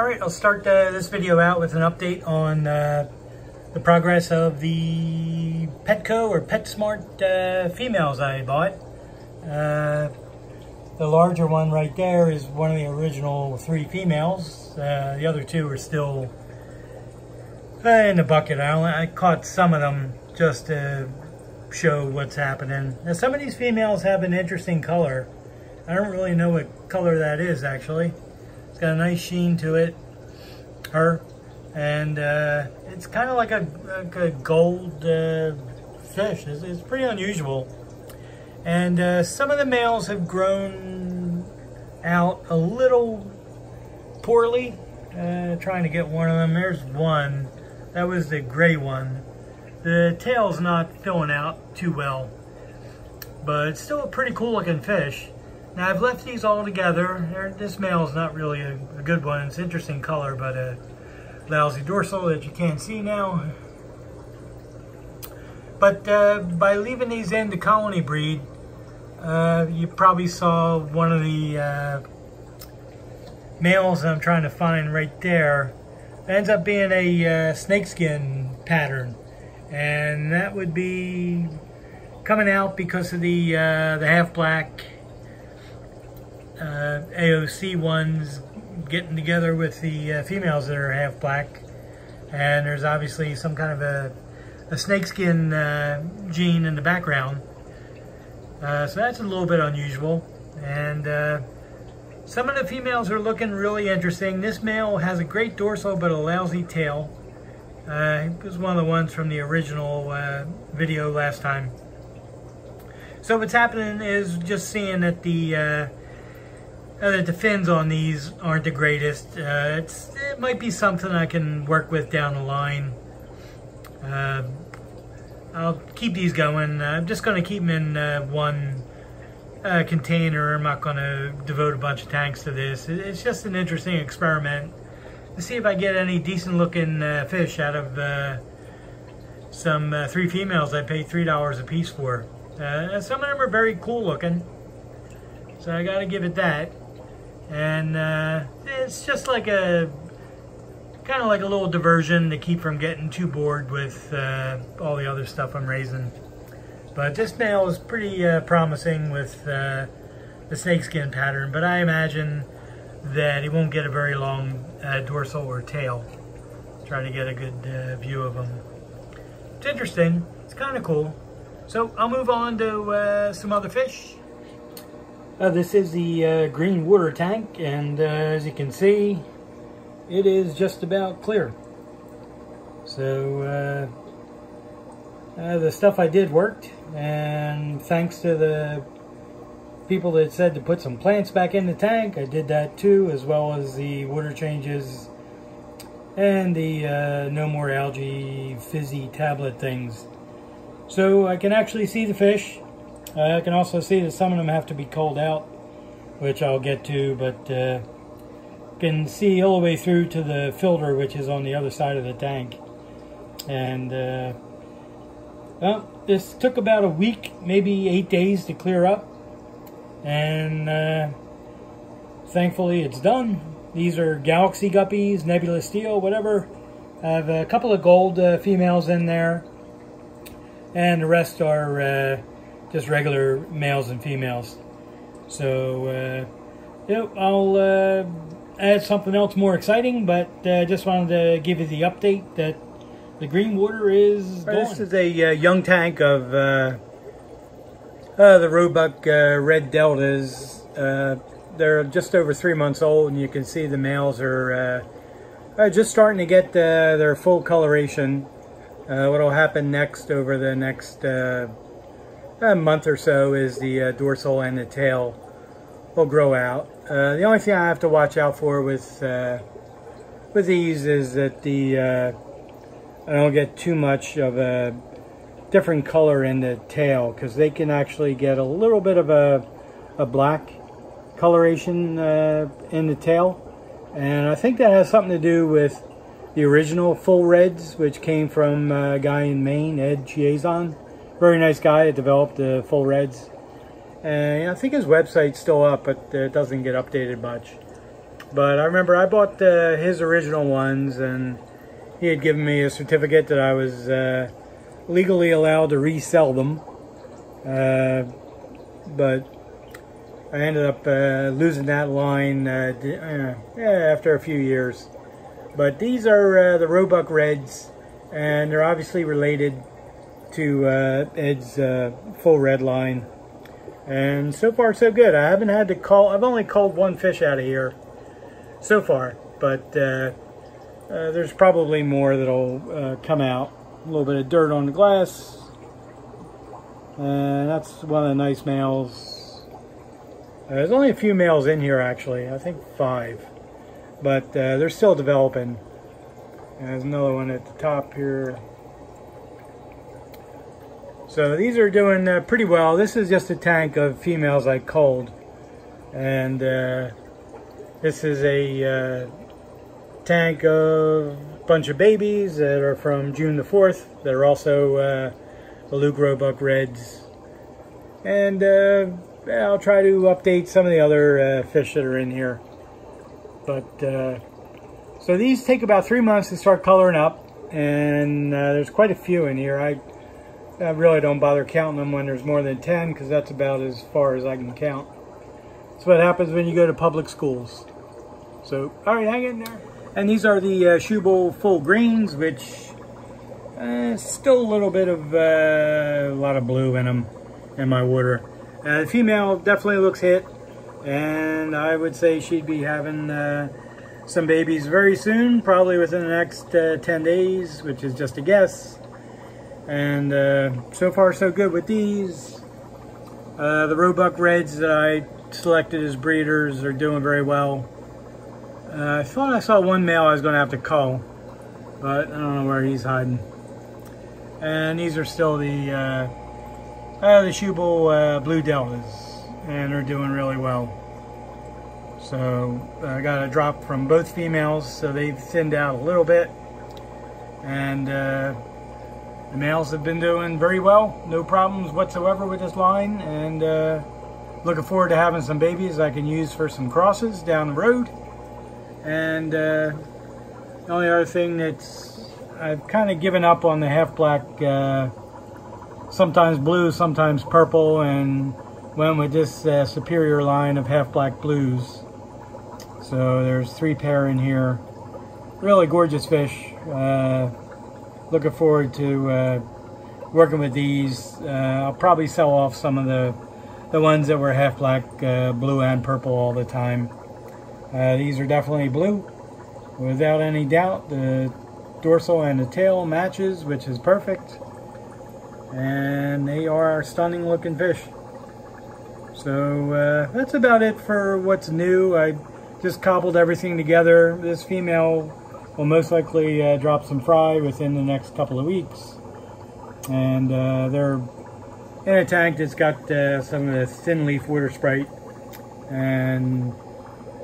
All right, I'll start uh, this video out with an update on uh, the progress of the Petco or PetSmart uh, females I bought. Uh, the larger one right there is one of the original three females. Uh, the other two are still in the bucket. I, only, I caught some of them just to show what's happening. Now, some of these females have an interesting color. I don't really know what color that is actually got a nice sheen to it, her, and uh, it's kind of like a, like a gold uh, fish. It's, it's, pretty unusual. And uh, some of the males have grown out a little poorly. Uh, trying to get one of them. There's one. That was the gray one. The tail's not filling out too well, but it's still a pretty cool looking fish. Now I've left these all together. This male is not really a, good one. It's interesting color, but a lousy dorsal that you can't see now. But uh, by leaving these in the colony breed, uh, you probably saw one of the uh, males I'm trying to find right there. It ends up being a uh, snakeskin pattern. And that would be coming out because of the, uh, the half black uh, AOC ones getting together with the uh, females that are half black. And there's obviously some kind of a, a snakeskin uh, gene in the background. Uh, so that's a little bit unusual. And uh, some of the females are looking really interesting. This male has a great dorsal but a lousy tail. Uh, it was one of the ones from the original video last time. So what's happening is just seeing that the uh, that the fins on these aren't the greatest. Uh, it might be something I can work with down the line. Uh, I'll keep these going. I'm just going to keep them in uh, one uh, container. I'm not going to devote a bunch of tanks to this. It's just an interesting experiment to see if I get any decent looking uh, fish out of some three females I paid $3 a piece for. some of them are very cool looking. So I got to give it that and uh, it's just like a kind of like a little diversion to keep from getting too bored with uh, all the other stuff I'm raising. But this male is pretty uh, promising with uh, the snakeskin pattern, but I imagine that he won't get a very long uh, dorsal or tail. Try to get a good uh, view of him. It's interesting. It's kind of cool. So I'll move on to some other fish. Uh, this is the uh, green water tank and uh, as you can see it is just about clear. So uh, uh, the stuff I did worked and thanks to the people that said to put some plants back in the tank I did that too as well as the water changes and the uh, no more algae fizzy tablet things. So I can actually see the fish uh, I can also see that some of them have to be cold out, which I'll get to, but uh, can see all the way through to the filter, which is on the other side of the tank. And, uh, well, this took about a week, maybe eight days to clear up. And uh, thankfully it's done. These are galaxy guppies, nebula steel, whatever. I have a couple of gold uh, females in there. And the rest are just regular males and females. So, uh, yep, I'll uh, add something else more exciting, but uh, just wanted to give you the update that the green water is right, This is a uh, young tank of uh, uh, the Roebuck Red Deltas. they're just over three months old, and you can see the males are just starting to get their full coloration. what will happen next over the next a month or so is the uh, dorsal and the tail will grow out. Uh, the only thing I have to watch out for with uh, with these is that the uh, I don't get too much of a different color in the tail because they can actually get a little bit of a, a black coloration uh, in the tail and I think that has something to do with the original full reds which came from a guy in Maine, Ed Chiazon very nice guy that developed the full reds. And I think his website's still up, but it doesn't get updated much. But I remember I bought uh, his original ones and he had given me a certificate that I was uh, legally allowed to resell them. Uh, but I ended up uh, losing that line uh, uh, after a few years. But these are the Roebuck Reds and they're obviously related to Ed's full red line. And so far so good. I haven't had to call, I've only called one fish out of here so far, but uh, uh, there's probably more that'll uh, come out. A little bit of dirt on the glass. And that's one of the nice males. Uh, there's only a few males in here actually, I think five. But uh, they're still developing. there's another one at the top here. So these are doing uh, pretty well. This is just a tank of females I culled. And uh, this is a uh, tank of a bunch of babies that are from June the 4th. That are also uh, Luke Roebuck Reds. And uh, I'll try to update some of the other uh, fish that are in here. But, so these take about three months to start coloring up. And there's quite a few in here. I I really don't bother counting them when there's more than 10 because that's about as far as I can count. That's what happens when you go to public schools. So, all right, hang in there. And these are the uh, Shubel full greens, which uh, still a little bit of uh, a lot of blue in them in my water. Uh, the female definitely looks hit, and I would say she'd be having uh, some babies very soon, probably within the next uh, 10 days, which is just a guess. And uh, so far so good with these. Uh, the Roebuck Reds that I selected as breeders are doing very well. Uh, I thought I saw one male I was going to have to cull, but I don't know where he's hiding. And these are still the uh, uh, the Shubel uh, Blue Deltas, and they're doing really well. So I got a drop from both females, so they've thinned out a little bit. And the males have been doing very well, no problems whatsoever with this line, and uh, looking forward to having some babies I can use for some crosses down the road. And uh, the only other thing that's, I've kind of given up on the half black, uh, sometimes blue, sometimes purple, and went with this uh, superior line of half black blues. So there's three pair in here. Really gorgeous fish. Uh, looking forward to uh, working with these. Uh, I'll probably sell off some of the the ones that were half black, uh, blue and purple all the time. Uh, these are definitely blue, without any doubt. The dorsal and the tail matches, which is perfect. And they are stunning looking fish. So uh, that's about it for what's new. I just cobbled everything together. This female will most likely uh, drop some fry within the next couple of weeks. And uh, they're in a tank that's got uh, some of the thin leaf water sprite. And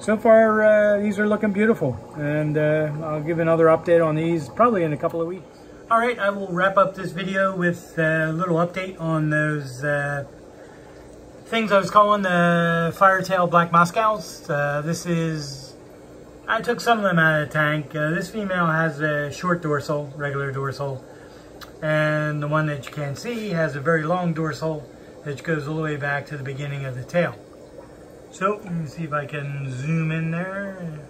so far, uh, these are looking beautiful. And uh, I'll give another update on these probably in a couple of weeks. All right, I will wrap up this video with a little update on those uh, things I was calling the Firetail Black Moscows. this is I took some of them out of the tank. Uh, this female has a short dorsal, regular dorsal, and the one that you can see has a very long dorsal that goes all the way back to the beginning of the tail. So, let me see if I can zoom in there.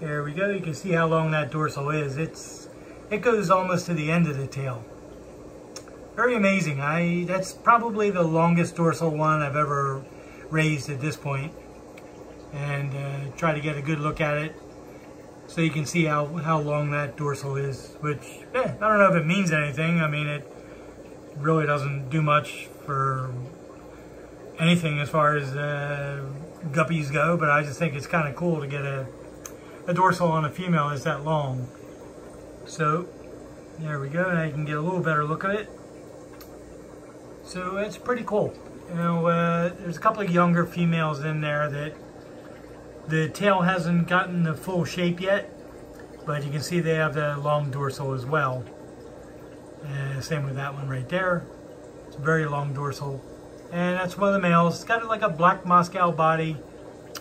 There we go. You can see how long that dorsal is. It's It goes almost to the end of the tail. Very amazing. I That's probably the longest dorsal one I've ever raised at this point and uh, try to get a good look at it so you can see how, how long that dorsal is, which, eh, I don't know if it means anything. I mean, it really doesn't do much for anything as far as uh, guppies go, but I just think it's kind of cool to get a, a dorsal on a female that's that long. So, there we go, now you can get a little better look at it. So, it's pretty cool. You know, uh, there's a couple of younger females in there that the tail hasn't gotten the full shape yet, but you can see they have the long dorsal as well. And same with that one right there. It's very long dorsal. And that's one of the males. It's got like a black Moscow body.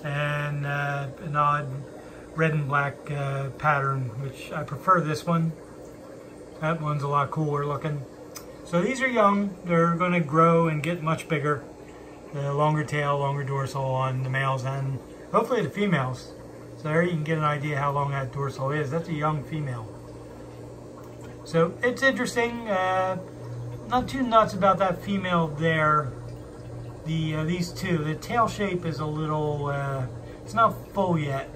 and uh, an odd red and black uh, pattern, which I prefer this one. That one's a lot cooler looking. So these are young. They're going to grow and get much bigger. The longer tail, longer dorsal on the males and hopefully the females. So there you can get an idea how long that dorsal is. That's a young female. So it's interesting. Uh, not too nuts about that female there. The uh, these two, the tail shape is a little. Uh, it's not full yet.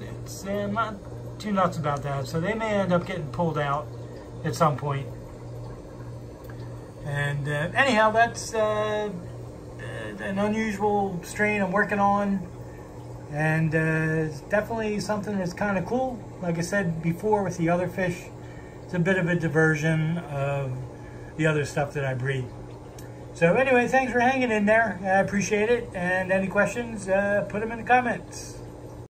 It's uh, not too nuts about that. So they may end up getting pulled out at some point. And uh, anyhow, that's uh, an unusual strain I'm working on. And uh, it's definitely something that's kind of cool. Like I said before with the other fish, it's a bit of a diversion of the other stuff that I breed. So anyway, thanks for hanging in there. I appreciate it. And any questions, uh, put them in the comments.